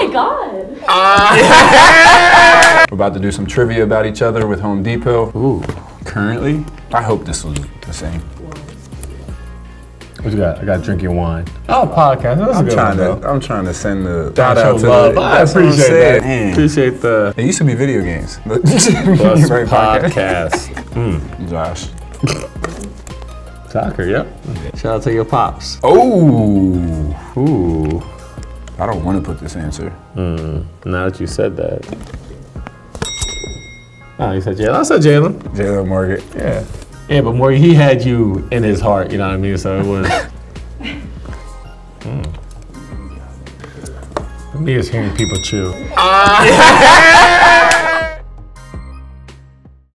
my god. Uh, We're about to do some trivia about each other with Home Depot. Ooh. Currently, I hope this was the same. What you got? I got drinking wine. Oh, podcast. That's a I'm good trying one, to. though. I'm trying to send the Shout shout out to love. the. I that's what I'm appreciate saying. that. Man. Appreciate the It used to be video games. But Bus Right, podcast. Hmm. Josh. Soccer, yep. Shout out to your pops. Oh, Ooh. I don't want to put this answer. Now that you said that. Oh, you said Jalen. I said Jalen. Jalen Morgan. Yeah. Yeah, but Morgan, he had you in his heart, you know what I mean? So it was. mm. Me is hearing people chew.